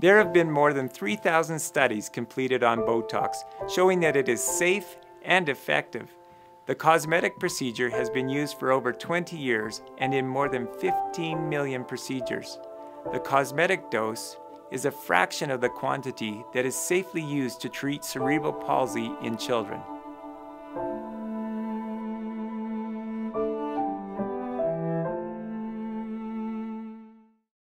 There have been more than 3,000 studies completed on Botox showing that it is safe and effective. The cosmetic procedure has been used for over 20 years and in more than 15 million procedures. The cosmetic dose is a fraction of the quantity that is safely used to treat cerebral palsy in children.